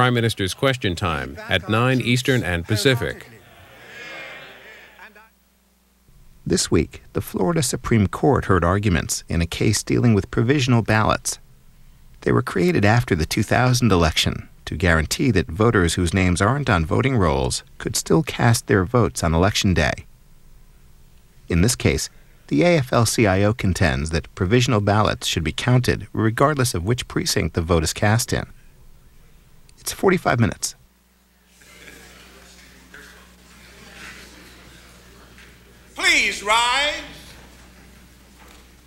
Prime Minister's Question Time at 9 Eastern and Pacific. This week, the Florida Supreme Court heard arguments in a case dealing with provisional ballots. They were created after the 2000 election to guarantee that voters whose names aren't on voting rolls could still cast their votes on Election Day. In this case, the AFL CIO contends that provisional ballots should be counted regardless of which precinct the vote is cast in. It's 45 minutes. Please rise.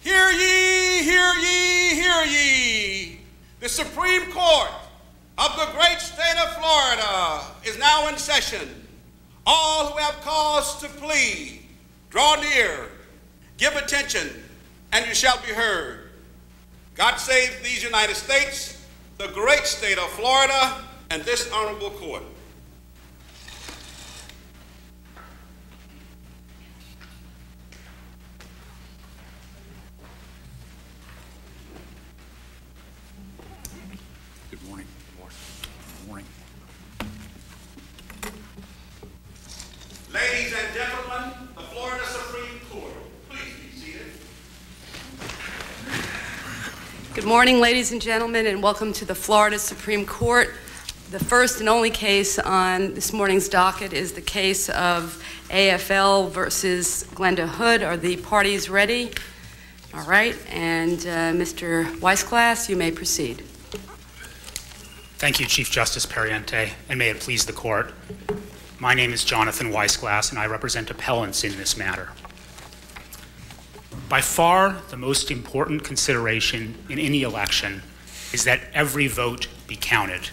Hear ye, hear ye, hear ye. The Supreme Court of the great state of Florida is now in session. All who have cause to plead, draw near, give attention, and you shall be heard. God save these United States, the great state of Florida, and this honorable court. Good morning. Good morning. Good morning. Ladies and gentlemen, the Florida Supreme Court, please be seated. Good morning, ladies and gentlemen, and welcome to the Florida Supreme Court. The first and only case on this morning's docket is the case of AFL versus Glenda Hood. Are the parties ready? All right, and uh, Mr. Weissglass, you may proceed. Thank you, Chief Justice Pariente, and may it please the court. My name is Jonathan Weissglass, and I represent appellants in this matter. By far, the most important consideration in any election is that every vote be counted.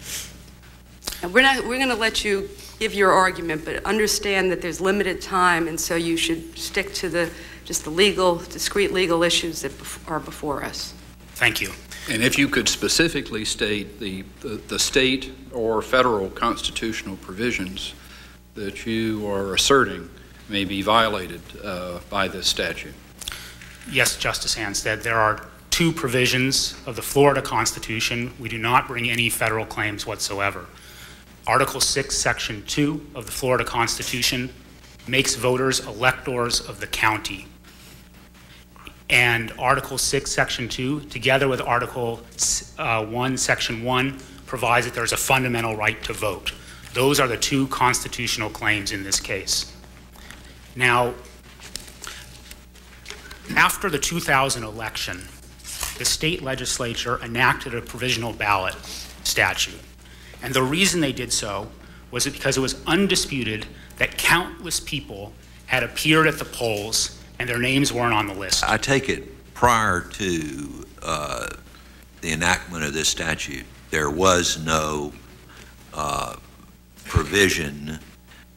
And we're not, we're going to let you give your argument, but understand that there's limited time, and so you should stick to the, just the legal, discrete legal issues that bef- are before us. Thank you. And if you could specifically state the, the, the state or federal constitutional provisions that you are asserting may be violated uh, by this statute. Yes, Justice Anstead, there are two provisions of the Florida Constitution. We do not bring any federal claims whatsoever. Article 6, Section 2 of the Florida Constitution makes voters electors of the county. And Article 6, Section 2, together with Article uh, 1, Section 1, provides that there's a fundamental right to vote. Those are the two constitutional claims in this case. Now, after the 2000 election, the state legislature enacted a provisional ballot statute. And the reason they did so was because it was undisputed that countless people had appeared at the polls and their names weren't on the list. I take it prior to uh, the enactment of this statute, there was no uh, provision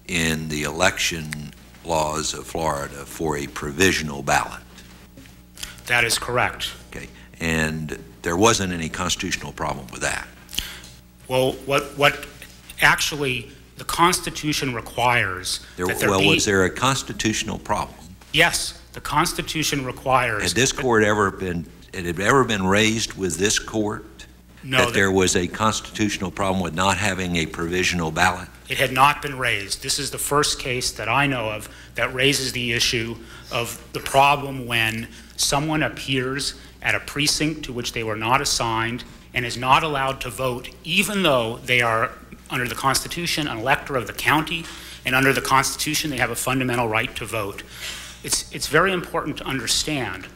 in the election laws of Florida for a provisional ballot. That is correct. Okay, and there wasn't any constitutional problem with that. Well, what, what actually the Constitution requires There, that there well, be. was there a constitutional problem? Yes, the Constitution requires. Had this court ever been, It had it ever been raised with this court No, that that- there was a constitutional problem with not having a provisional ballot? It had not been raised. This is the first case that I know of that raises the issue of the problem when someone appears at a precinct to which they were not assigned and is not allowed to vote, even though they are, under the Constitution, an elector of the county, and under the Constitution, they have a fundamental right to vote. It's, it's very important to understand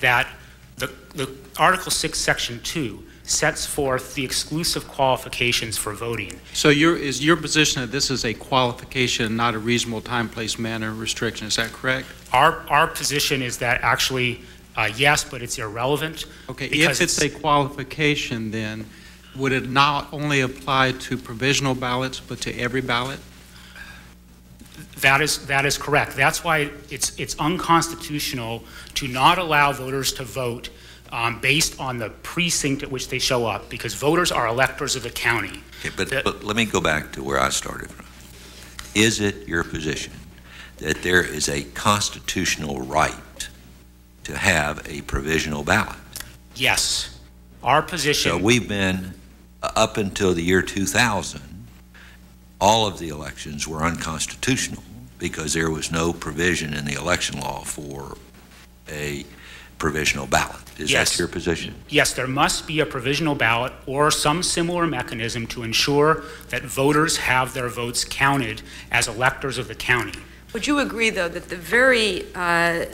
that the, the Article 6, Section 2 sets forth the exclusive qualifications for voting. So your, is your position that this is a qualification, not a reasonable time, place, manner restriction, is that correct? Our, our position is that actually, uh, yes, but it's irrelevant. Okay, if it's a qualification, then would it not only apply to provisional ballots, but to every ballot? That is, that is correct. That's why it's, it's unconstitutional to not allow voters to vote um, based on the precinct at which they show up, because voters are electors of the county. Okay, but, That- but let me go back to where I started from. Is it your position that there is a constitutional right to have a provisional ballot? Yes, our position. So we've been uh, up until the year 2000, all of the elections were unconstitutional because there was no provision in the election law for a provisional ballot. Is Yes. that your position? Yes, there must be a provisional ballot or some similar mechanism to ensure that voters have their votes counted as electors of the county. Would you agree, though, that the very uh,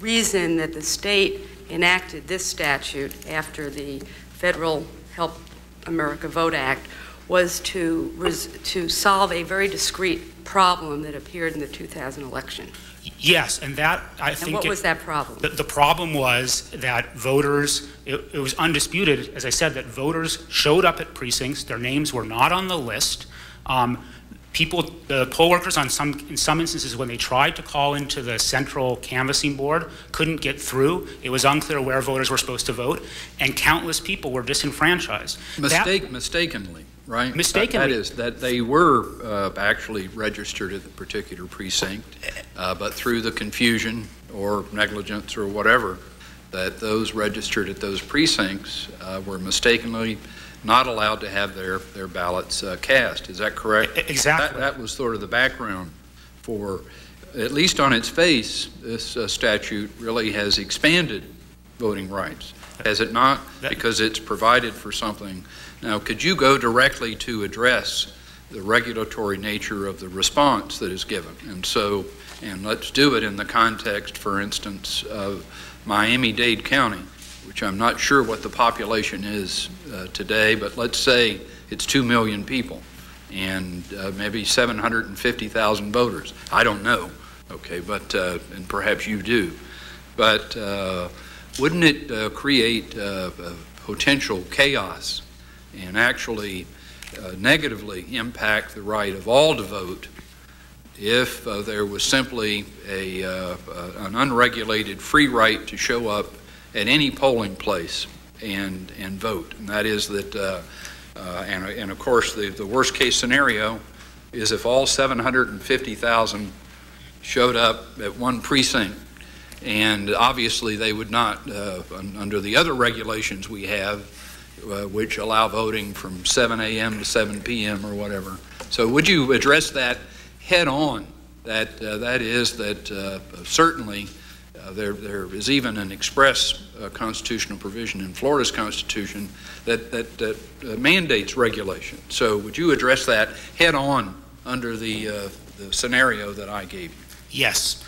reason that the state enacted this statute after the Federal Help America Vote Act was to, res- to solve a very discrete problem that appeared in the 2000 election? Yes, and that, I And think. what it- was that problem? The, the problem was that voters, it, it was undisputed, as I said, that voters showed up at precincts, their names were not on the list. Um, people, the poll workers on some, in some instances, when they tried to call into the central canvassing board, couldn't get through. It was unclear where voters were supposed to vote, and countless people were disenfranchised. That- mistakenly, right? Mistakenly. That is, that they were uh, actually registered at the particular precinct, uh, but through the confusion or negligence or whatever, that those registered at those precincts uh, were mistakenly not allowed to have their, their ballots uh, cast. Is that correct? Exactly. That, that was sort of the background for, at least on its face, this uh, statute really has expanded voting rights, has it not? Because it's provided for something. Now, could you go directly to address the regulatory nature of the response that is given? And so, and let's do it in the context, for instance, of Miami-Dade County, which I'm not sure what the population is uh, today, but let's say it's 2 million people and uh, maybe 750,000 voters. I don't know, okay, but, uh, and perhaps you do. But uh, wouldn't it uh, create uh, potential chaos and actually negatively impact the right of all to vote if there was simply a, an unregulated free right to show up at any polling place and, and vote? And that is that, uh, uh, and, and of course, the, the worst case scenario is if all 750,000 showed up at one precinct and obviously, they would not, uh, under the other regulations we have, uh, which allow voting from 7 a.m. to 7 p.m. or whatever. So would you address that head on? That, uh, that is, that uh, certainly uh, there, there is even an express uh, constitutional provision in Florida's Constitution that, that, that uh, mandates regulation. So would you address that head on under the, uh, the scenario that I gave you? Yes.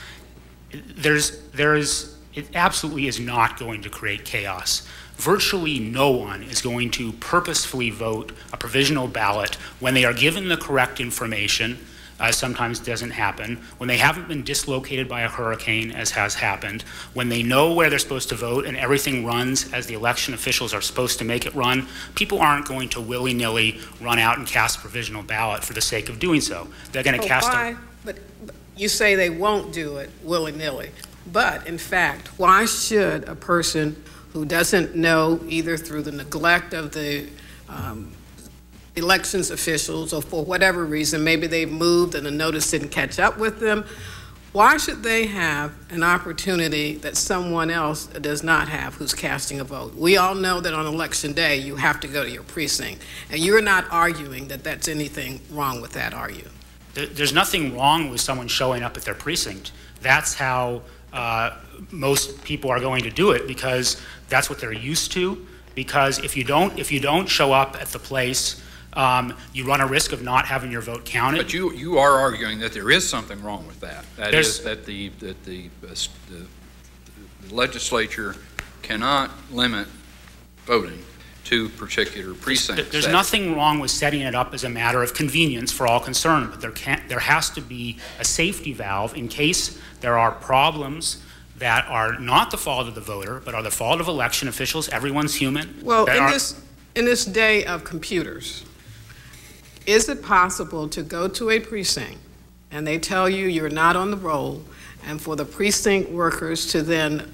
There's, there is, it absolutely is not going to create chaos. Virtually no one is going to purposefully vote a provisional ballot when they are given the correct information, as sometimes doesn't happen, when they haven't been dislocated by a hurricane, as has happened, when they know where they're supposed to vote and everything runs as the election officials are supposed to make it run, people aren't going to willy-nilly run out and cast a provisional ballot for the sake of doing so. They're going to Oh, cast why? But but you say they won't do it willy-nilly. But in fact, why should a person who doesn't know either through the neglect of the um, elections officials or for whatever reason, maybe they've moved and the notice didn't catch up with them, why should they have an opportunity that someone else does not have who's casting a vote? We all know that on election day, you have to go to your precinct. And you're not arguing that that's anything wrong with that, are you? There's nothing wrong with someone showing up at their precinct. That's how uh, most people are going to do it because that's what they're used to. Because if you don't, if you don't show up at the place, um, you run a risk of not having your vote counted. But you, you are arguing that there is something wrong with that. That There's- is that the, that the, uh, the the legislature cannot limit voting to particular precincts. There's That- nothing wrong with setting it up as a matter of convenience for all concerned, but there can't, there has to be a safety valve in case there are problems that are not the fault of the voter, but are the fault of election officials. Everyone's human. Well, in are- this, in this day of computers, is it possible to go to a precinct and they tell you you're not on the roll, and for the precinct workers to then,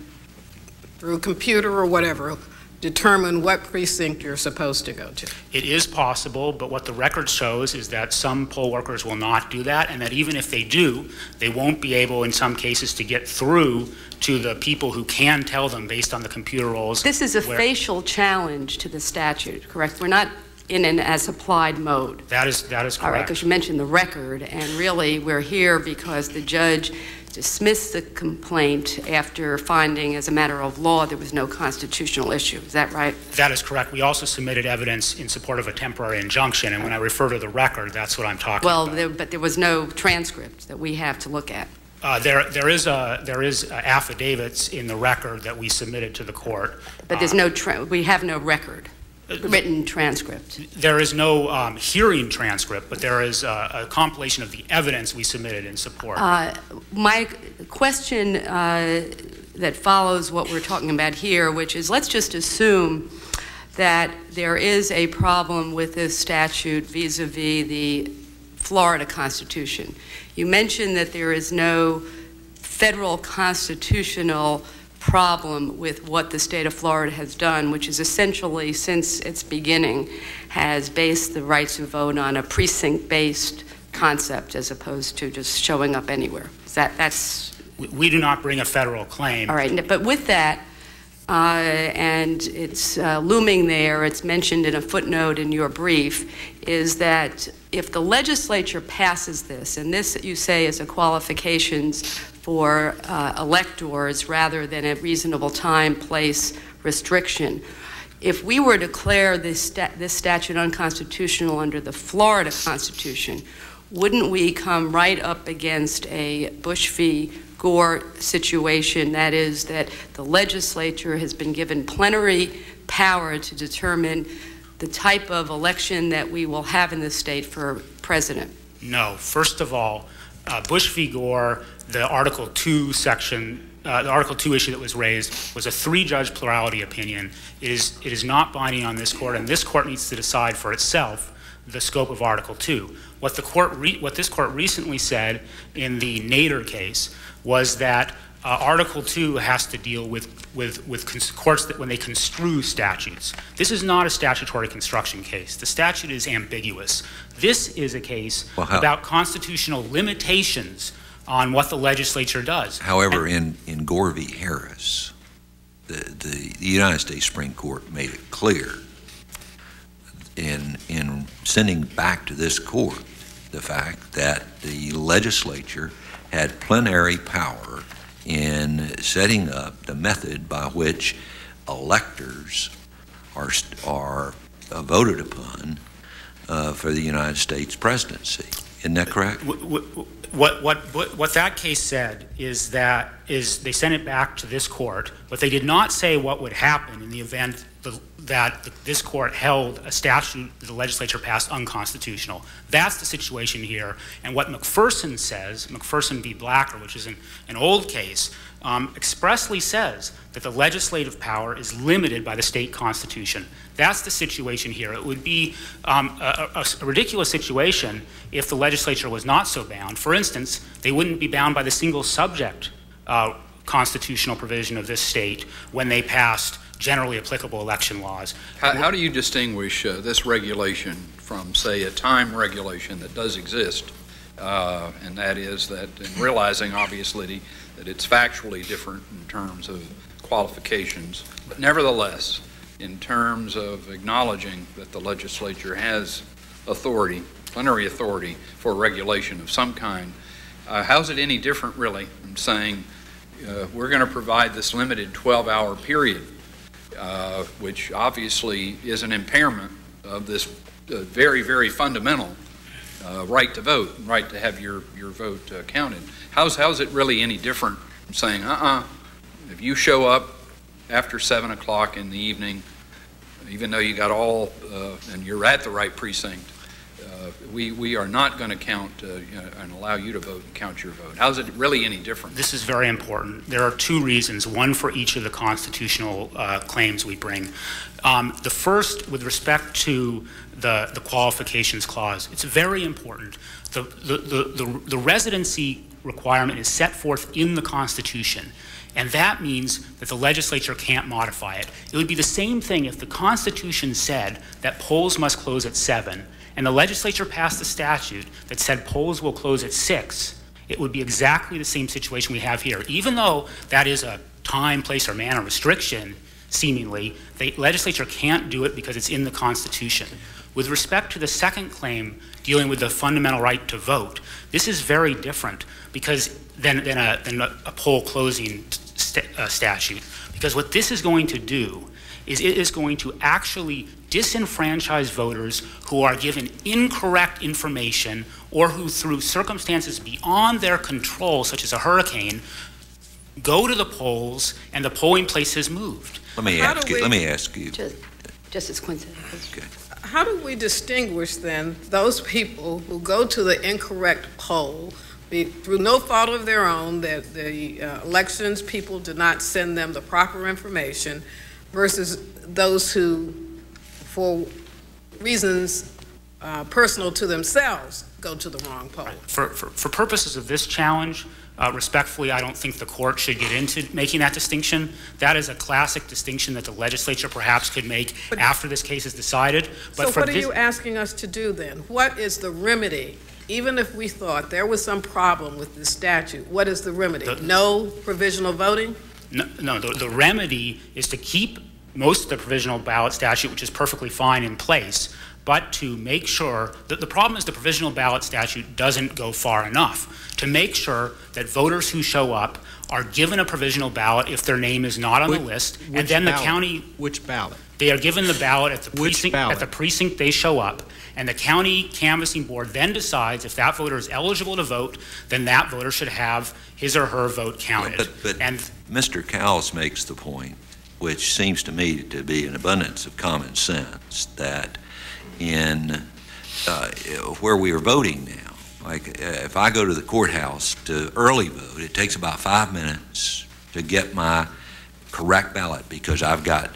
through computer or whatever, determine what precinct you're supposed to go to? It is possible, but what the record shows is that some poll workers will not do that, and that even if they do, they won't be able, in some cases, to get through to the people who can tell them based on the computer rolls. This is a where- facial challenge to the statute, correct? We're not in an as-applied mode. That is, that is correct. All right, because you mentioned the record, and really, we're here because the judge dismissed the complaint after finding, as a matter of law, there was no constitutional issue. Is that right? That is correct. We also submitted evidence in support of a temporary injunction, and when I refer to the record, that's what I'm talking Well, about. there- but there was no transcript that we have to look at. Uh, There, there is a, there is affidavits in the record that we submitted to the court. But there's Uh, no, we have no record, written transcript. There is no um, hearing transcript, but there is a a compilation of the evidence we submitted in support. Uh, My question uh, that follows what we're talking about here, which is, let's just assume that there is a problem with this statute vis-à-vis the Florida Constitution. You mentioned that there is no federal constitutional problem with what the state of Florida has done, which is essentially, since its beginning, has based the right to vote on a precinct-based concept as opposed to just showing up anywhere. That, that's, We- We do not bring a federal claim. all right. But with that, uh, and it's uh, looming there, it's mentioned in a footnote in your brief, is that if the legislature passes this, and this you say is a qualifications for uh, electors rather than a reasonable time, place restriction, if we were to declare this, sta- this statute unconstitutional under the Florida Constitution, wouldn't we come right up against a Bush v. Gore situation? That is, that the legislature has been given plenary power to determine the type of election that we will have in the state for president. No. First of all, uh, Bush v. Gore, the Article 2 section, uh, the Article 2 issue that was raised was a three-judge plurality opinion. It is, it is not binding on this court, and this court needs to decide for itself the scope of Article 2. What the court, re- what this court recently said in the Nader case was that uh, Article 2 has to deal with, with, with cons- courts that when they construe statutes. This is not a statutory construction case. The statute is ambiguous. This is a case Well, about constitutional limitations on what the legislature does. However, in, in Gore v. Harris, the, the, the United States Supreme Court made it clear in, in sending back to this court the fact that the legislature had plenary power in setting up the method by which electors are, are uh, voted upon uh, for the United States presidency. Isn't that correct? Wh- wh- What, what, what, that case said is that, is they sent it back to this court, but they did not say what would happen in the event the- that this court held a statute that the legislature passed unconstitutional. That's the situation here. And what McPherson says, McPherson v. Blacker, which is an, an old case, um, expressly says that the legislative power is limited by the state constitution. That's the situation here. It would be um, a, a- a ridiculous situation if the legislature was not so bound. For instance, they wouldn't be bound by the single subject uh, constitutional provision of this state when they passed generally applicable election laws. How, how do you distinguish uh, this regulation from, say, a time regulation that does exist? Uh, And that is that, in realizing obviously that it's factually different in terms of qualifications, but nevertheless, in terms of acknowledging that the legislature has authority, plenary authority for regulation of some kind, uh, how's it any different really from saying, uh, we're going to provide this limited 12-hour period uh, which obviously is an impairment of this uh, very, very fundamental uh, right to vote, right to have your, your vote uh, counted. How's, how's it really any different from saying, uh-uh, if you show up after 7 o'clock in the evening, even though you got all, uh, and you're at the right precinct, uh, we, we are not going to count uh, you know, and allow you to vote and count your vote. How's it really any different? This is very important. There are two reasons, one for each of the constitutional uh, claims we bring. Um, the first, with respect to the, the qualifications clause, it's very important. The, the, the, the, the residency requirement is set forth in the Constitution, and that means that the legislature can't modify it. It would be the same thing if the Constitution said that polls must close at 7, and the legislature passed a statute that said polls will close at 6 it would be exactly the same situation we have here. Even though that is a time, place, or manner restriction, seemingly, the legislature can't do it because it's in the Constitution. With respect to the second claim dealing with the fundamental right to vote, this is very different because than, than, a, than a, poll closing st- uh, statute. Because what this is going to do is it is going to actually disenfranchise voters who are given incorrect information or who, through circumstances beyond their control, such as a hurricane, go to the polls and the polling place has moved. Let me How ask you, we- let me ask you, Just- Justice Quince. How do we distinguish then those people who go to the incorrect poll be, through no fault of their own, that the uh, elections people did not send them the proper information, versus those who, for reasons uh, personal to themselves, go to the wrong poll? For, for, for purposes of this challenge, uh, respectfully, I don't think the court should get into making that distinction. That is a classic distinction that the legislature perhaps could make But- after this case is decided. But So for what are you asking us to do then? What is the remedy? Even if we thought there was some problem with this statute, what is the remedy? The- No provisional voting? No, no the, the remedy is to keep most of the provisional ballot statute, which is perfectly fine, in place, but to make sure that the problem is the provisional ballot statute doesn't go far enough. To make sure that voters who show up are given a provisional ballot if their name is not on Which- the list, and which then the ballot? county Which ballot? They are given the ballot at the Which precinct, ballot? at the precinct they show up, and the county canvassing board then decides if that voter is eligible to vote, then that voter should have his or her vote counted. but, but And Mr. Cowles makes the point, which seems to me to be an abundance of common sense, that in uh, where we are voting now, like uh, if I go to the courthouse to early vote, it takes about five minutes to get my correct ballot because I've got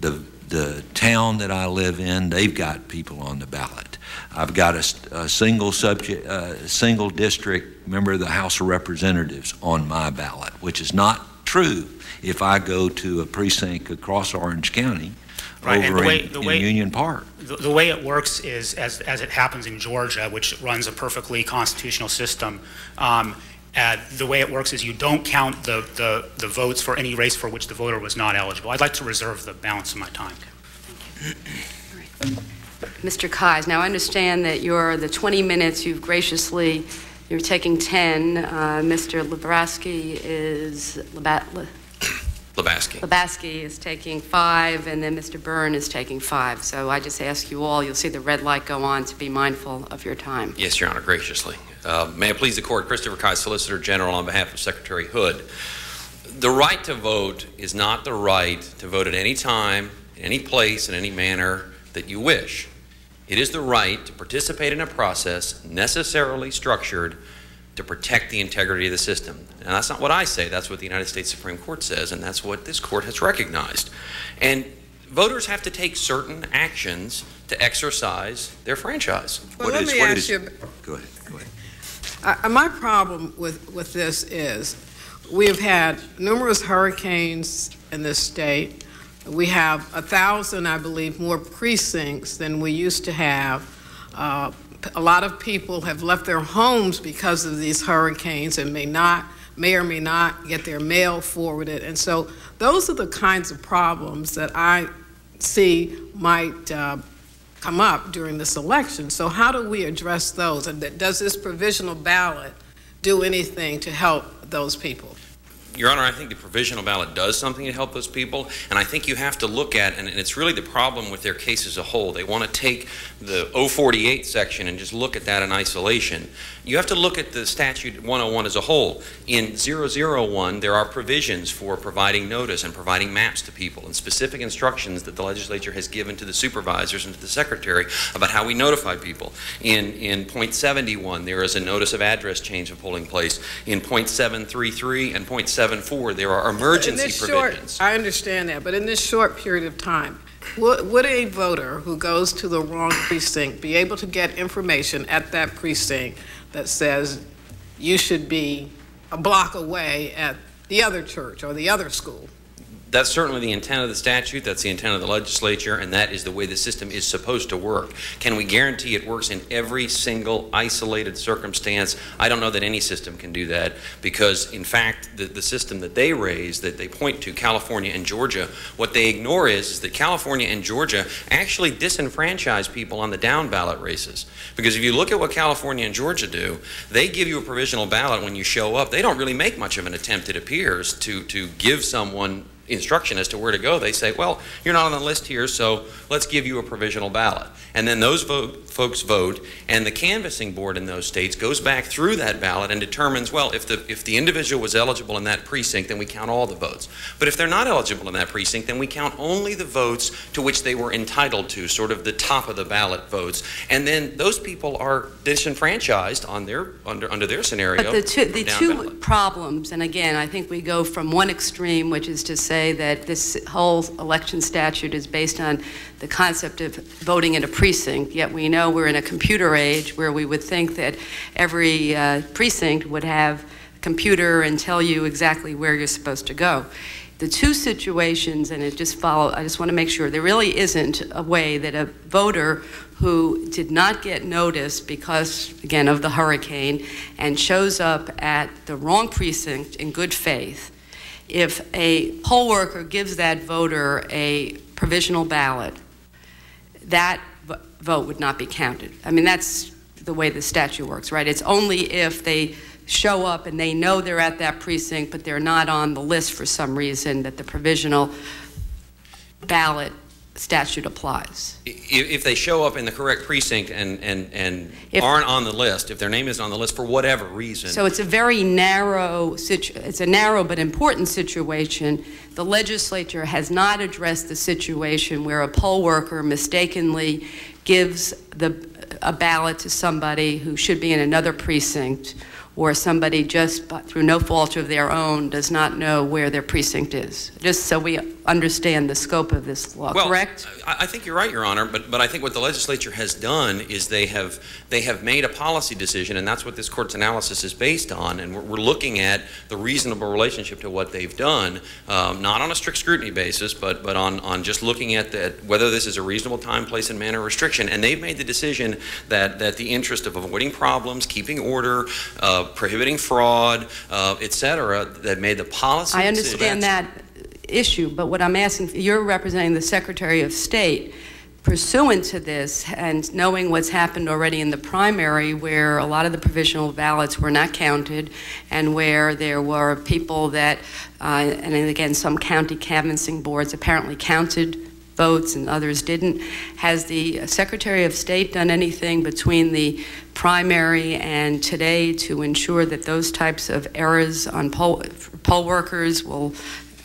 the the town that I live in, they've got people on the ballot. I've got a single subject, uh, single district member of the House of Representatives on my ballot, which is not true if I go to a precinct across Orange County Right, over the way- in, the in way- Union Park. the, the way it works is, as, as it happens in Georgia, which runs a perfectly constitutional system, um, uh, the way it works is you don't count the, the, the votes for any race for which the voter was not eligible. I'd like to reserve the balance of my time. Thank you. Mr. Kise, now I understand that you're the 20 minutes you've graciously, you're taking 10. Uh, Mr. Lebrasky is, Leba- Labasky. Lebaski is taking five, and then Mr. Byrne is taking five. So I just ask you all, you'll see the red light go on to be mindful of your time. Yes, Your Honor, graciously. Uh, May I please the Court, Christopher Kise, Solicitor General, on behalf of Secretary Hood. The right to vote is not the right to vote at any time, in any place, in any manner that you wish. It is the right to participate in a process necessarily structured to protect the integrity of the system. And that's not what I say, that's what the United States Supreme Court says, and that's what this court has recognized. And voters have to take certain actions to exercise their franchise. Well, What let is- me what ask is- you, Go ahead, go ahead. Uh, my problem with, with this is we have had numerous hurricanes in this state. We have a thousand, I believe, more precincts than we used to have. Uh, a lot of people have left their homes because of these hurricanes and may not, may or may not get their mail forwarded. And so those are the kinds of problems that I see might uh, come up during this election. So how do we address those? And does this provisional ballot do anything to help those people? Your Honor, I think the provisional ballot does something to help those people, and I think you have to look at, and it's really the problem with their case as a whole. They want to take the 048 section and just look at that in isolation. You have to look at the statute 101 as a whole. In 001, there are provisions for providing notice and providing maps to people and specific instructions that the legislature has given to the supervisors and to the secretary about how we notify people. In, in point 71, there is a notice of address change of polling place. In point 733 and point 74, there are In emergency this short, provisions. I understand that, but in this short period of time, would, would a voter who goes to the wrong precinct be able to get information at that precinct that says you should be a block away at the other church or the other school? That's certainly the intent of the statute, that's the intent of the legislature, and that is the way the system is supposed to work. Can we guarantee it works in every single isolated circumstance? I don't know that any system can do that because, in fact, the, the system that they raise, that they point to, California and Georgia, what they ignore is, is that California and Georgia actually disenfranchise people on the down ballot races. Because if you look at what California and Georgia do, they give you a provisional ballot when you show up. They don't really make much of an attempt, it appears, to, to give someone instruction as to where to go. They say, well, you're not on the list here, so let's give you a provisional ballot. And then those vote, folks vote, and the canvassing board in those states goes back through that ballot and determines, well, if the, if the individual was eligible in that precinct, then we count all the votes. But if they're not eligible in that precinct, then we count only the votes to which they were entitled to, sort of the top of the ballot votes. And then those people are disenfranchised on their, under, under their scenario. But the two, the two ballot. problems, and again, I think we go from one extreme, which is to say that this whole election statute is based on the concept of voting in a precinct, yet we know we're in a computer age where we would think that every uh, precinct would have a computer and tell you exactly where you're supposed to go. The two situations, and it just follow, I just want to make sure, there really isn't a way that a voter who did not get notice because, again, of the hurricane and shows up at the wrong precinct in good faith, if a poll worker gives that voter a provisional ballot, that vote would not be counted. I mean, that's the way the statute works, right? It's only if they show up and they know they're at that precinct, but they're not on the list for some reason, that the provisional ballot statute applies. If, if they show up in the correct precinct and, and, and If- aren't on the list, if their name isn't on the list for whatever reason, So it's a very narrow situ, it's a narrow but important situation. The legislature has not addressed the situation where a poll worker mistakenly gives the, a ballot to somebody who should be in another precinct, or somebody just by- through no fault of their own does not know where their precinct is. Just so we understand the scope of this law, Well, correct? I, I think you're right, Your Honor, but, but I think what the legislature has done is they have, they have made a policy decision, and that's what this court's analysis is based on, and we're, we're looking at the reasonable relationship to what they've done, um, not on a strict scrutiny basis, but, but on, on just looking at that, whether this is a reasonable time, place, and manner restriction. And they've made the decision that, that the interest of avoiding problems, keeping order, uh, prohibiting fraud, uh, et cetera, that made the policy I decision- understand that issue, but what I'm asking, you're representing the Secretary of State. Pursuant to this and knowing what's happened already in the primary, where a lot of the provisional ballots were not counted, and where there were people that, uh, and again, some county canvassing boards apparently counted votes and others didn't. Has the Secretary of State done anything between the primary and today to ensure that those types of errors on poll, poll workers will,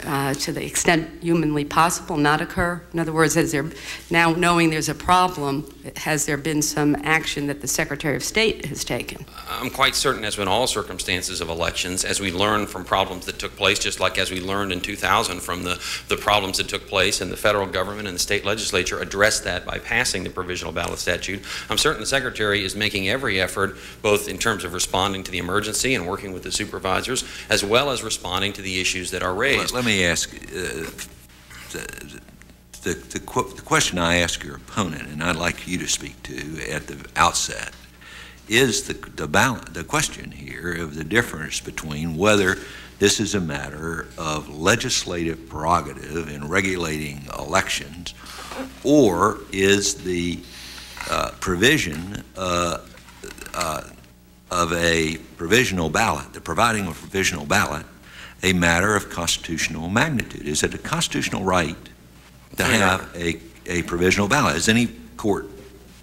uh, to the extent humanly possible, not occur? In other words, has there, now knowing there's a problem, has there been some action that the Secretary of State has taken? I'm quite certain, as in all circumstances of elections, as we learn from problems that took place, just like as we learned in 2000 from the, the problems that took place, and the federal government and the state legislature addressed that by passing the provisional ballot statute. I'm certain the Secretary is making every effort, both in terms of responding to the emergency and working with the supervisors, as well as responding to the issues that are raised. Let, let me ask, uh, the, the, the, qu- the question I ask your opponent, and I'd like you to speak to at the outset, is the, the balance, the question here of the difference between whether this is a matter of legislative prerogative in regulating elections, or is the uh, provision uh, uh, of a provisional ballot, the providing of a provisional ballot, a matter of constitutional magnitude? Is it a constitutional right to have a, a provisional ballot? Has any court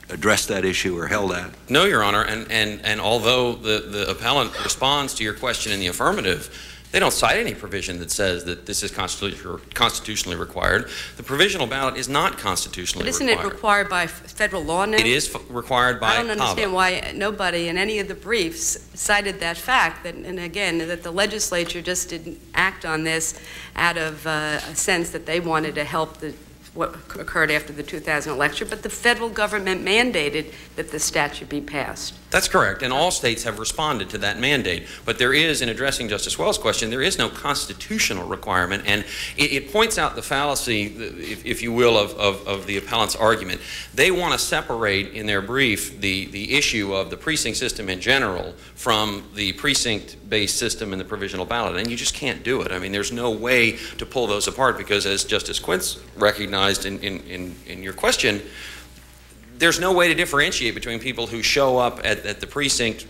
addressed that issue or held that? No, Your Honor, and, and, and although the, the appellant responds to your question in the affirmative, they don't cite any provision that says that this is constitutionally required. The provisional ballot is not constitutionally But isn't required. it required by federal law now? It is f- required by I don't understand why nobody in any of the briefs cited that fact, that, and again, that the legislature just didn't act on this out of uh, a sense that they wanted to help the what occurred after the 2000 election, but the federal government mandated that the statute be passed. That's correct, and all states have responded to that mandate. But there is, in addressing Justice Wells' question, there is no constitutional requirement, and it, it points out the fallacy, if, if you will, of, of, of, the appellant's argument. They want to separate in their brief the, the issue of the precinct system in general from the precinct-based system and the provisional ballot, and you just can't do it. I mean, there's no way to pull those apart because, as Justice Quince recognized in, in, in, in your question, there's no way to differentiate between people who show up at, at the precinct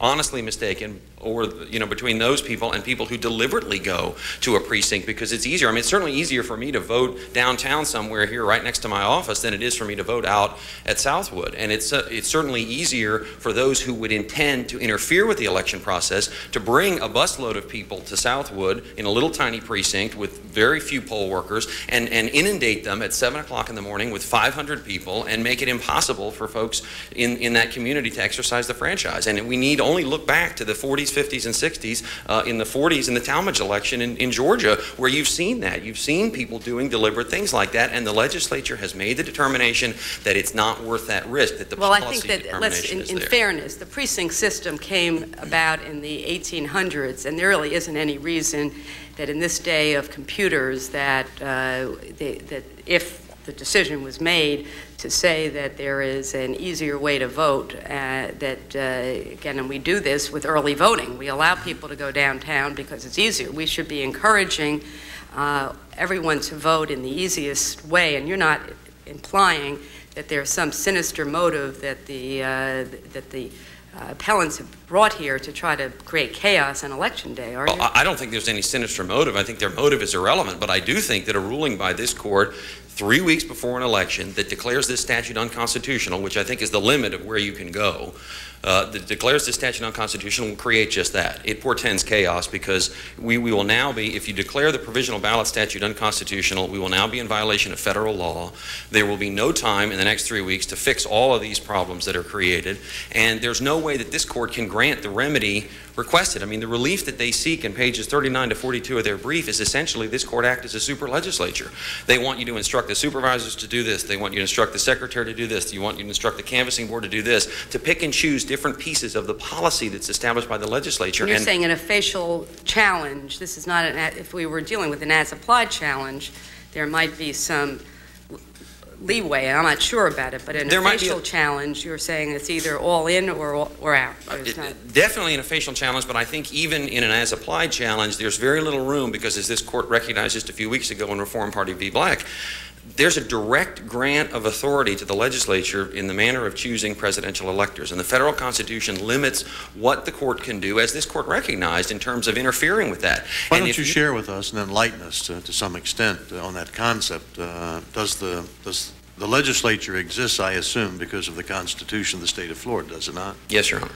honestly mistaken or you know between those people and people who deliberately go to a precinct because it's easier. I mean, it's certainly easier for me to vote downtown somewhere here right next to my office than it is for me to vote out at Southwood. And it's uh, it's certainly easier for those who would intend to interfere with the election process to bring a busload of people to Southwood in a little tiny precinct with very few poll workers and and inundate them at seven o'clock in the morning with 500 people and make it impossible for folks in in that community to exercise the franchise. And we need only look back to the 40s 50s, and 60s, uh, in the 40s in the Talmadge election in, in Georgia, where you've seen that. You've seen people doing deliberate things like that, and the legislature has made the determination that it's not worth that risk, that the well, I think that, let's, in, in fairness, the precinct system came about in the 1800s, and there really isn't any reason that in this day of computers that, uh, they, that if the decision was made to say that there is an easier way to vote. Uh, that, uh, again, and we do this with early voting. We allow people to go downtown because it's easier. We should be encouraging uh, everyone to vote in the easiest way, and you're not implying that there's some sinister motive that the, uh, that the uh, appellants have brought here to try to create chaos on election day, are you? I don't think there's any sinister motive. I think their motive is irrelevant, but I do think that a ruling by this court three weeks before an election that declares this statute unconstitutional, which I think is the limit of where you can go, uh, that declares this statute unconstitutional will create just that. It portends chaos because we, we will now be, if you declare the provisional ballot statute unconstitutional, we will now be in violation of federal law. There will be no time in the next three weeks to fix all of these problems that are created, and there's no way that this court can grant the remedy requested. I mean, the relief that they seek in pages 39 to 42 of their brief is essentially this court act as a super legislature. They want you to instruct the supervisors to do this. They want you to instruct the secretary to do this. You want you to instruct the canvassing board to do this, to pick and choose different pieces of the policy that's established by the legislature. And you're and saying an official challenge, this is not an, if we were dealing with an as-applied challenge, there might be some leeway, and I'm not sure about it, but in There a might a- challenge, you're saying it's either all in or, all- or out. Uh, it- Definitely in a facial challenge, but I think even in an as-applied challenge, there's very little room because as this court recognized just a few weeks ago in Reform Party v. Black, there's a direct grant of authority to the legislature in the manner of choosing presidential electors. And the federal constitution limits what the court can do, as this court recognized, in terms of interfering with that. Why And don't if you share with us and enlighten us to, to some extent uh, on that concept? Uh, does the does the legislature exists, I assume, because of the Constitution of the state of Florida, does it not? Yes, Your Honor.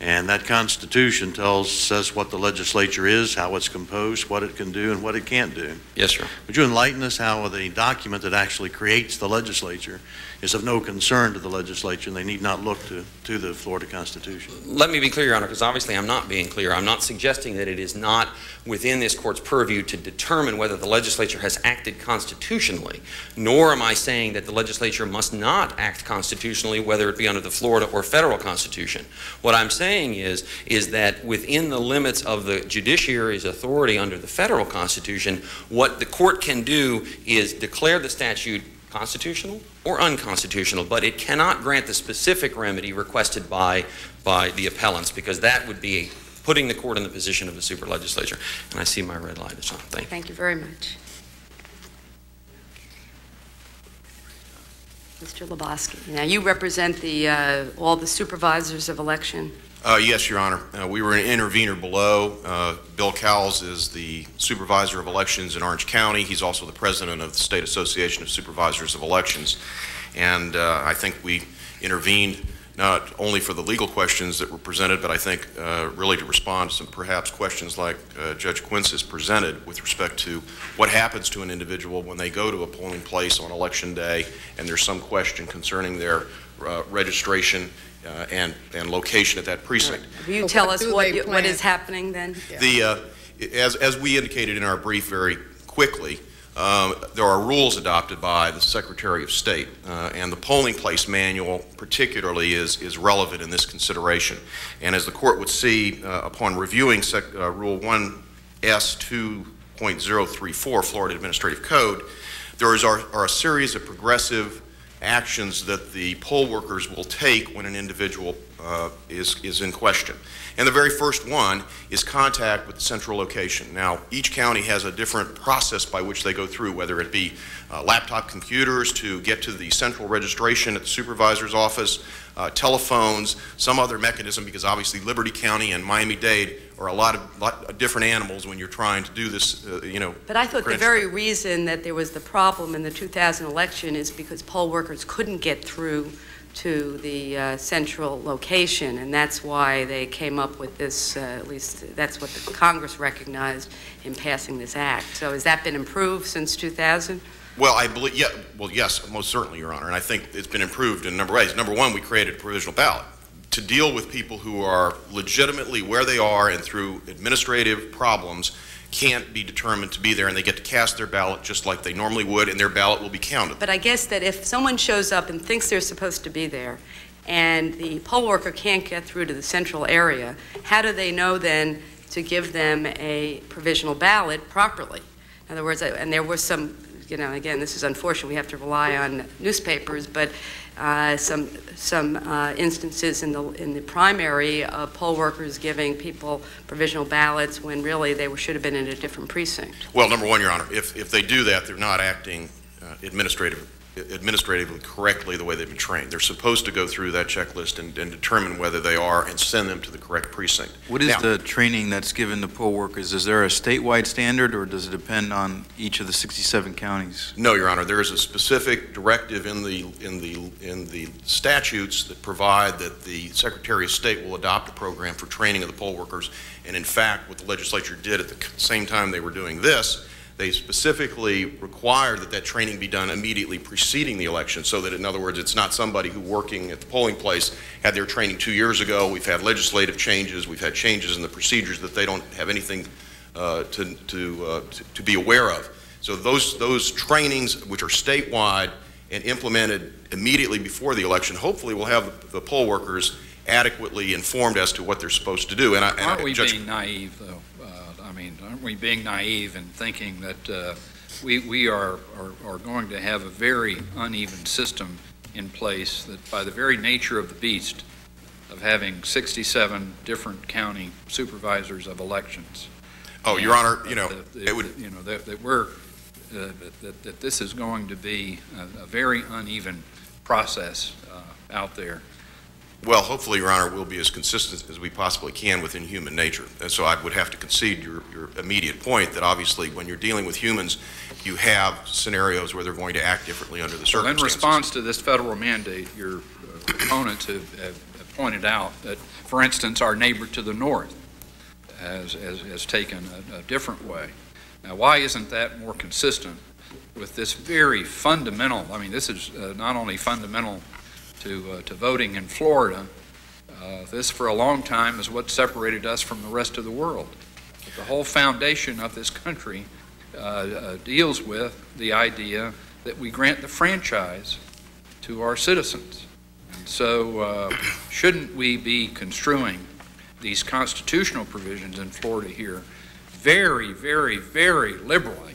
And that Constitution tells says what the legislature is, how it's composed, what it can do, and what it can't do. Yes, sir. Would you enlighten us how the document that actually creates the legislature is of no concern to the legislature, and they need not look to, to the Florida Constitution? Let me be clear, Your Honor, because obviously I'm not being clear. I'm not suggesting that it is not within this court's purview to determine whether the legislature has acted constitutionally, nor am I saying that the legislature must not act constitutionally, whether it be under the Florida or federal constitution. What I'm saying is, is that within the limits of the judiciary's authority under the federal constitution, what the court can do is declare the statute constitutional or unconstitutional, but it cannot grant the specific remedy requested by, by the appellants, because that would be putting the court in the position of the super legislature. And I see my red light is on. Thank you. Thank you very much. Mr. Lebowski, now you represent the, uh, all the supervisors of election. Uh, Yes, Your Honor. Uh, We were an intervener below. Uh, Bill Cowles is the Supervisor of Elections in Orange County. He's also the President of the State Association of Supervisors of Elections. And uh, I think we intervened not only for the legal questions that were presented, but I think uh, really to respond to some perhaps questions like uh, Judge Quince has presented with respect to what happens to an individual when they go to a polling place on Election Day and there's some question concerning their registration uh, and, and location at that precinct. Will you So tell what us what, you- what is happening then? The, uh, as, as we indicated in our brief very quickly, um, there are rules adopted by the Secretary of State, uh, and the polling place manual particularly is, is relevant in this consideration. And as the court would see uh, upon reviewing sec, uh, Rule 1S 2.034 Florida Administrative Code, there is, are, are a series of progressive actions that the poll workers will take when an individual uh, is, is in question. And the very first one is contact with the central location. Now, each county has a different process by which they go through, whether it be uh, laptop computers to get to the central registration at the supervisor's office, uh, telephones, some other mechanism, because obviously Liberty County and Miami-Dade are a lot of, lot of different animals when you're trying to do this, uh, you know. But I thought the very reason that there was the problem in the 2000 election is because poll workers couldn't get through to the uh, central location, and that's why they came up with this, uh, at least that's what the Congress recognized in passing this act. So has that been improved since 2000? Well, I believe, yeah, well, yes, most certainly, Your Honor, and I think it's been improved in a number of ways. Number one, we created a provisional ballot to deal with people who are legitimately where they are and through administrative problems can't be determined to be there and they get to cast their ballot just like they normally would and their ballot will be counted. But I guess that if someone shows up and thinks they're supposed to be there and the poll worker can't get through to the central area, how do they know then to give them a provisional ballot properly? In other words, and there was some, you know, again, this is unfortunate, we have to rely on newspapers, but uh, some some uh, instances in the in the primary of poll workers giving people provisional ballots when really they were, should have been in a different precinct. Well, number one, Your Honor, if if they do that, they're not acting uh, administrative administratively correctly the way they've been trained. They're supposed to go through that checklist and, and determine whether they are and send them to the correct precinct. What is now, the training that's given to poll workers? Is there a statewide standard or does it depend on each of the 67 counties? No, Your Honor. There is a specific directive in the in the in the statutes that provide that the Secretary of State will adopt a program for training of the poll workers. And in fact, what the legislature did at the same time they were doing this they specifically require that that training be done immediately preceding the election so that, in other words, it's not somebody who working at the polling place had their training two years ago. We've had legislative changes. We've had changes in the procedures that they don't have anything uh, to, to, uh, to, to be aware of. So those, those trainings, which are statewide and implemented immediately before the election, hopefully will have the, poll workers adequately informed as to what they're supposed to do. And I, and Aren't I, we Judge, being naive, though? Mean, aren't we being naive in thinking that uh, we, we are, are, are going to have a very uneven system in place that by the very nature of the beast of having 67 different county supervisors of elections. Oh, Your Honor, you know, it would, you know that, that we're uh, that, that this is going to be a, a very uneven process uh, out there. Well, hopefully, Your Honor, we'll be as consistent as we possibly can within human nature. And so I would have to concede your, your immediate point that obviously when you're dealing with humans, you have scenarios where they're going to act differently under the circumstances. Well, in response to this federal mandate, your uh, opponents have, have, pointed out that, for instance, our neighbor to the north has, has, has taken a, a different way. Now, why isn't that more consistent with this very fundamental, I mean, this is uh, not only fundamental to, uh, to voting in Florida. Uh, this, for a long time, is what separated us from the rest of the world. But the whole foundation of this country uh, uh, deals with the idea that we grant the franchise to our citizens. And so, uh, shouldn't we be construing these constitutional provisions in Florida here very, very, very liberally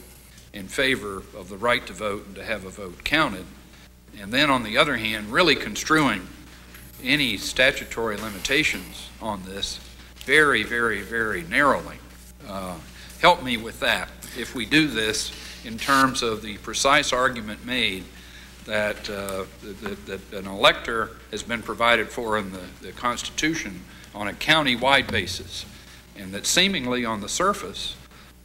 in favor of the right to vote and to have a vote counted? And then on the other hand, really construing any statutory limitations on this very, very, very narrowly. Uh, help me with that. If we do this in terms of the precise argument made that, uh, that, that, an elector has been provided for in the, the Constitution on a county-wide basis, and that seemingly on the surface,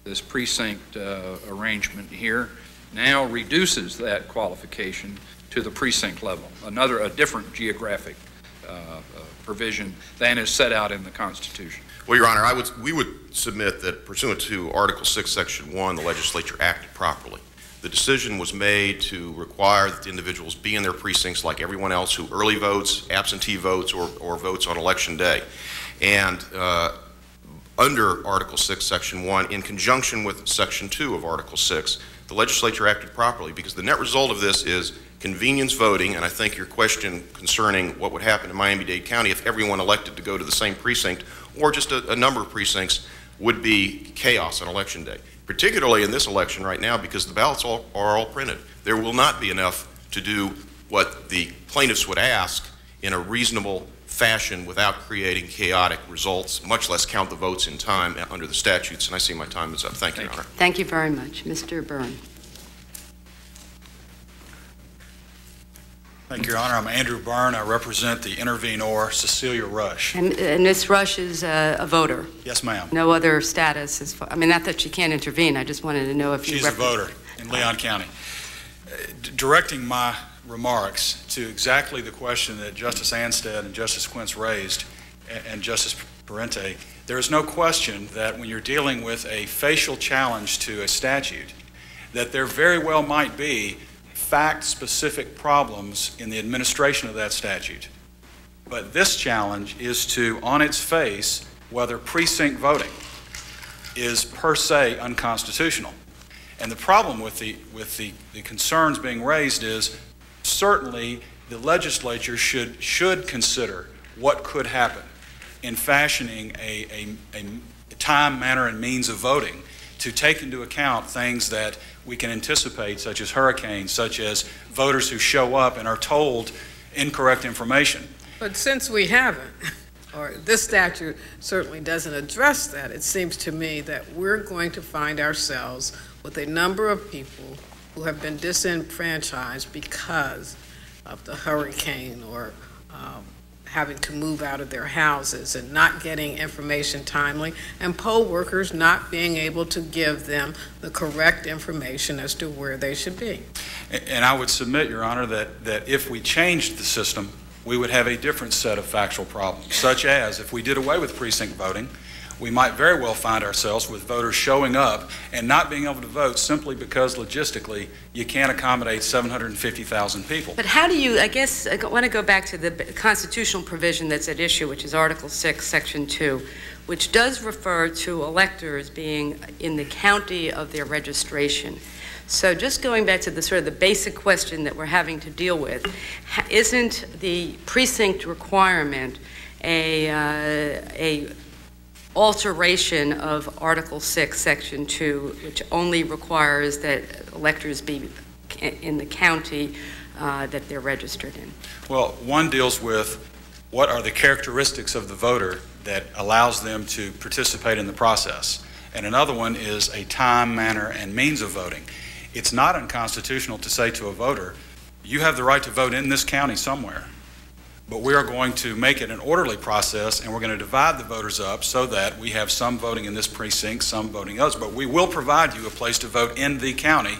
this precinct uh, arrangement here now reduces that qualification to the precinct level, another, a different geographic uh, uh, provision than is set out in the Constitution. Well, Your Honor, I would, we would submit that pursuant to Article 6, Section 1, the legislature acted properly. The decision was made to require that the individuals be in their precincts like everyone else who early votes, absentee votes, or, or votes on election day. And uh, under Article 6, Section 1, in conjunction with Section 2 of Article 6. The legislature acted properly because the net result of this is convenience voting, and I think your question concerning what would happen in Miami-Dade County if everyone elected to go to the same precinct or just a, a number of precincts would be chaos on election day, particularly in this election right now because the ballots all, are all printed. There will not be enough to do what the plaintiffs would ask in a reasonable fashion without creating chaotic results, much less count the votes in time under the statutes. And I see my time is up. Thank you, Your Honor. Thank you very much. Mr. Byrne. Thank you, Your Honor. I'm Andrew Byrne. I represent the intervenor, Cecilia Rush. And, and Ms. Rush is a, a voter. Yes, ma'am. No other status as far, I mean, not that she can't intervene. I just wanted to know if you She's a voter in Leon County. Uh, d- Directing my remarks to exactly the question that Justice Anstead and Justice Quince raised, and Justice Pariente, there is no question that when you're dealing with a facial challenge to a statute, that there very well might be fact-specific problems in the administration of that statute. But this challenge is to, on its face, whether precinct voting is per se unconstitutional. And the problem with the, with the, the concerns being raised is certainly the legislature should, should consider what could happen in fashioning a, a, a time, manner, and means of voting to take into account things that we can anticipate, such as hurricanes, such as voters who show up and are told incorrect information. But since we haven't, or this statute certainly doesn't address that, it seems to me that we're going to find ourselves with a number of people who have been disenfranchised because of the hurricane or um, having to move out of their houses and not getting information timely, and poll workers not being able to give them the correct information as to where they should be. And I would submit, Your Honor, that, that if we changed the system, we would have a different set of factual problems, such as if we did away with precinct voting, we might very well find ourselves with voters showing up and not being able to vote simply because logistically you can't accommodate 750,000 people. But how do you, I guess, I want to go back to the constitutional provision that's at issue, which is Article 6, Section 2, which does refer to electors being in the county of their registration. So just going back to the sort of the basic question that we're having to deal with, isn't the precinct requirement a, uh, a alteration of Article 6, Section 2, which only requires that electors be in the county uh, that they're registered in? Well, one deals with what are the characteristics of the voter that allows them to participate in the process. And another one is a time, manner, and means of voting. It's not unconstitutional to say to a voter, you have the right to vote in this county somewhere, but we are going to make it an orderly process and we're going to divide the voters up so that we have some voting in this precinct, some voting others. But we will provide you a place to vote in the county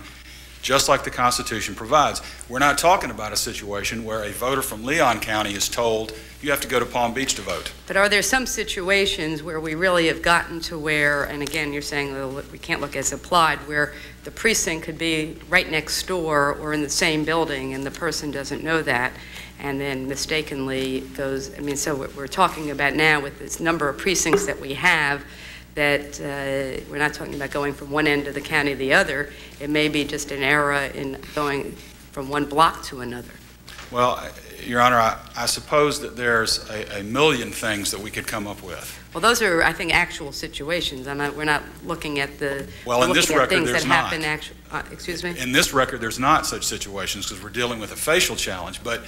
just like the Constitution provides. We're not talking about a situation where a voter from Leon County is told, you have to go to Palm Beach to vote. But are there some situations where we really have gotten to where, and again, you're saying we can't look as applied, where the precinct could be right next door or in the same building and the person doesn't know that and then mistakenly goes, I mean, so what we're talking about now with this number of precincts that we have, that uh, we're not talking about going from one end of the county to the other. It may be just an error in going from one block to another. Well, Your Honor, I, I suppose that there's a, a million things that we could come up with. Well, those are, I think, actual situations. I'm not, we're not looking at the, Well, in this record, things there's that not. happen actu- uh, excuse me? In this record, there's not such situations because we're dealing with a facial challenge, but,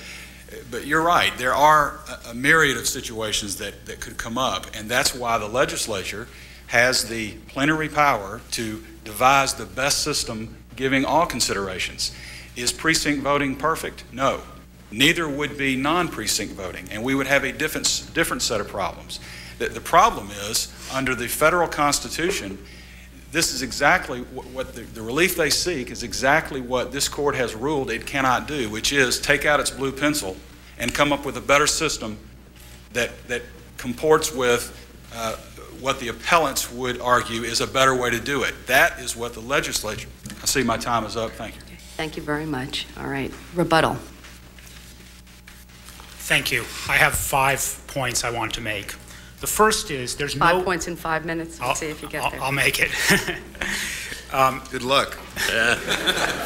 but you're right. There are a- myriad of situations that, that could come up, and that's why the legislature has the plenary power to devise the best system giving all considerations. Is precinct voting perfect? No. Neither would be non-precinct voting, and we would have a different, different set of problems. The, the problem is, under the federal constitution, this is exactly what, what the, the relief they seek is exactly what this court has ruled it cannot do, which is take out its blue pencil and come up with a better system that, that comports with uh, what the appellants would argue is a better way to do it. That is what the legislature, I see my time is up. Thank you. Thank you very much. All right. Rebuttal. Thank you. I have five points I want to make. The first is there's Five no. points in five minutes. Let's see if you get I'll, there. I'll make it. um, Good luck.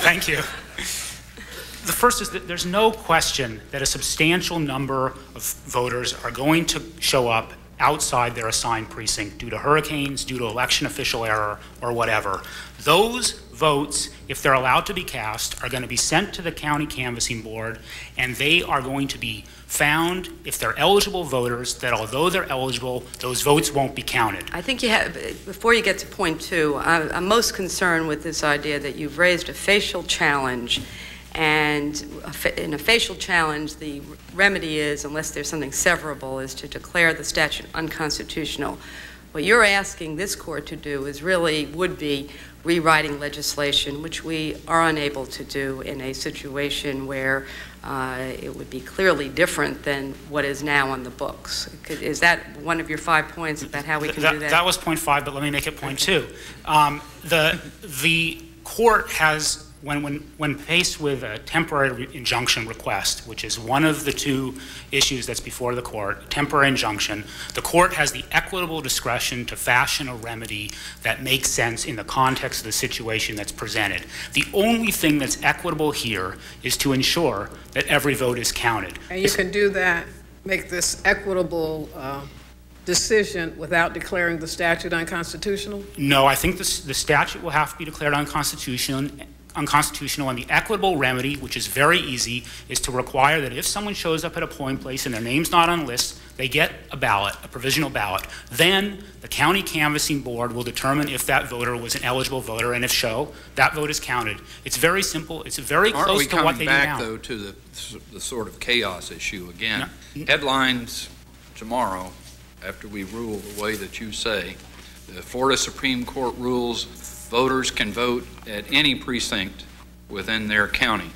Thank you. The first is that there's no question that a substantial number of voters are going to show up outside their assigned precinct due to hurricanes, due to election official error, or whatever. Those votes, if they're allowed to be cast, are going to be sent to the county canvassing board, and they are going to be found, if they're eligible voters, that although they're eligible, those votes won't be counted. I think you have, before you get to point two, I'm I'm most concerned with this idea that you've raised a facial challenge, and in a facial challenge, the remedy is, unless there's something severable, is to declare the statute unconstitutional. What you're asking this court to do is really, would be rewriting legislation, which we are unable to do in a situation where uh, it would be clearly different than what is now on the books. Could- Is that one of your five points about how we can do that? That was point five, but let me make it point two. Um, The, the court has, when, when, when faced with a temporary injunction request, which is one of the two issues that's before the court, temporary injunction, the court has the equitable discretion to fashion a remedy that makes sense in the context of the situation that's presented. The only thing that's equitable here is to ensure that every vote is counted. And you can do that, make this equitable uh, decision without declaring the statute unconstitutional? No, I think this, the statute will have to be declared unconstitutional, unconstitutional, and the equitable remedy, which is very easy, is to require that if someone shows up at a polling place and their name's not on the list, they get a ballot, a provisional ballot. Then the county canvassing board will determine if that voter was an eligible voter, and if so, that vote is counted. It's very simple. It's very Aren't close to what they back, do now. though, to the, the sort of chaos issue again? Headlines tomorrow, after we rule the way that you say, the Florida Supreme Court rules voters can vote at any precinct within their county.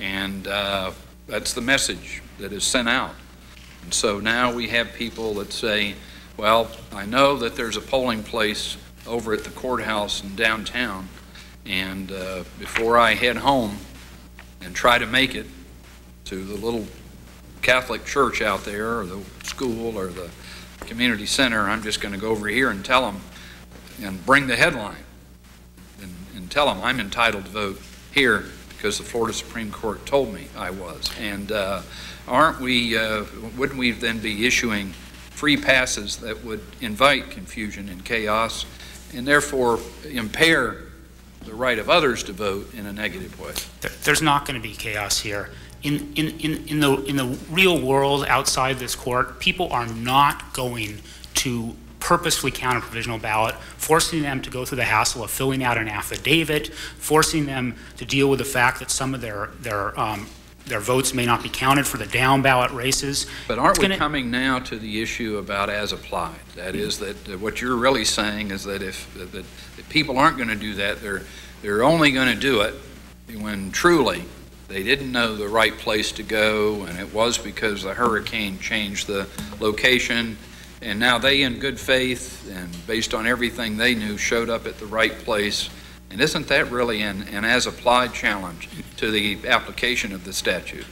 And uh, that's the message that is sent out. And so now we have people that say, well, I know that there's a polling place over at the courthouse in downtown, and uh, before I head home and try to make it to the little Catholic church out there, or the school, or the community center, I'm just going to go over here and tell them, and bring the headline, tell them I'm entitled to vote here because the Florida Supreme Court told me I was. And uh, aren't we, uh, wouldn't we then be issuing free passes that would invite confusion and chaos and therefore impair the right of others to vote in a negative way? There's not going to be chaos here. In, in, in, in, the, in the real world outside this court, people are not going to purposefully count a provisional ballot, forcing them to go through the hassle of filling out an affidavit, forcing them to deal with the fact that some of their, their, um, their votes may not be counted for the down ballot races. But aren't we coming now to the issue about as applied? That is, that what you're really saying is that if, that that people aren't going to do that, they're, they're only going to do it when truly they didn't know the right place to go, and it was because the hurricane changed the location, and now they, in good faith and based on everything they knew, showed up at the right place. And isn't that really an, an as-applied challenge to the application of the statute?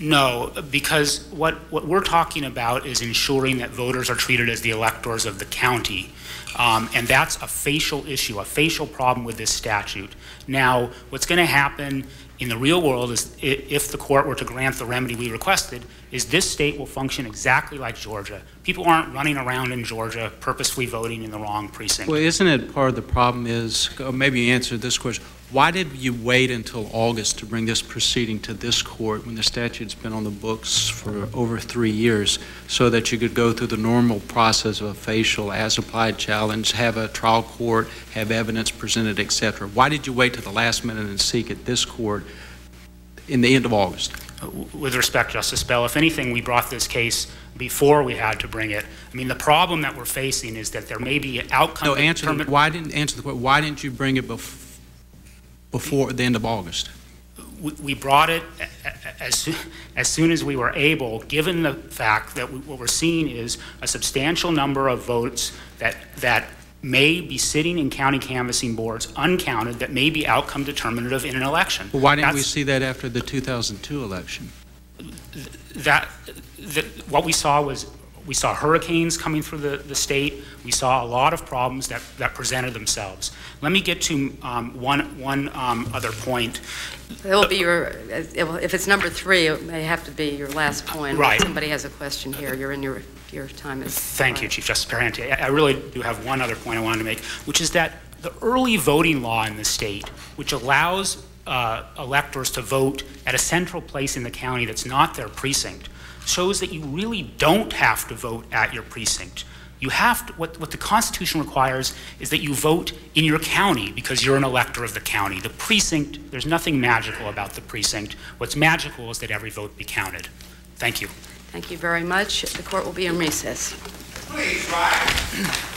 No, because what, what we're talking about is ensuring that voters are treated as the electors of the county. Um, and that's a facial issue, a facial problem with this statute. Now, what's going to happen in the real world is if the court were to grant the remedy we requested, is this state will function exactly like Georgia. People aren't running around in Georgia purposefully voting in the wrong precinct. Well, isn't it part of the problem is, maybe you this question, why did you wait until August to bring this proceeding to this court when the statute's been on the books for over three years, so that you could go through the normal process of a facial as-applied challenge, have a trial court, have evidence presented, et cetera? Why did you wait to the last minute and seek at this court in the end of August? Uh, with respect, Justice Bell, if anything, we brought this case before we had to bring it. I mean, the problem that we're facing is that there may be an outcome. No, answer, why didn't, answer the question, why didn't you bring it bef- before the end of August? we- we brought it as, as soon as we were able, given the fact that we- what we're seeing is a substantial number of votes that, that may be sitting in county canvassing boards uncounted, that may be outcome determinative in an election. Well, why didn't we see that after the 2002 election? that, that what we saw was we saw hurricanes coming through the, the state. We saw a lot of problems that, that presented themselves. Let me get to um, one, one um, other point. It will be your, if it's number three, it may have to be your last point. Right. Somebody has a question here. You're in your, your time is. Thank you, Chief Justice Pariente. I I really do have one other point I wanted to make, which is that the early voting law in the state, which allows uh, electors to vote at a central place in the county that's not their precinct, shows that you really don't have to vote at your precinct. You have to, what, what the Constitution requires is that you vote in your county because you're an elector of the county. The precinct, there's nothing magical about the precinct. What's magical is that every vote be counted. Thank you. Thank you very much. The court will be in recess. Please rise.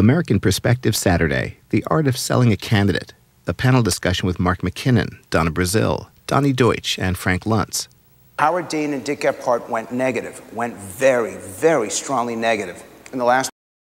American Perspective Saturday The Art of Selling a Candidate. A panel discussion with Mark McKinnon, Donna Brazile, Donny Deutsch, and Frank Luntz. Howard Dean and Dick Gephardt went negative, went very, very strongly negative in the last